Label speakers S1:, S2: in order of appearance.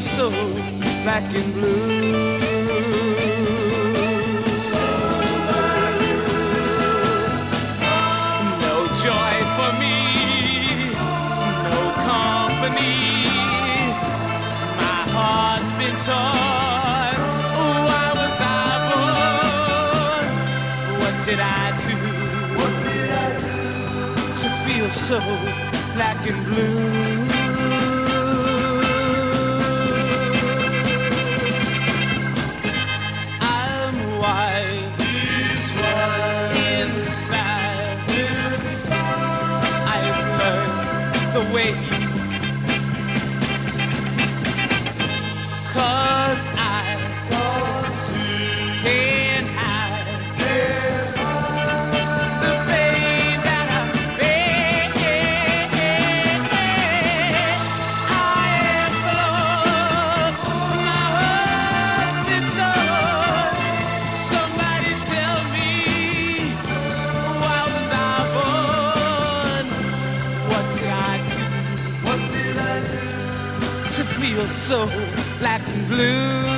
S1: feel so black and blue. No joy for me, no company. My heart's been torn. Why was I born? What did I do? What did I do to feel so black and blue? Learned to feel so black and blue?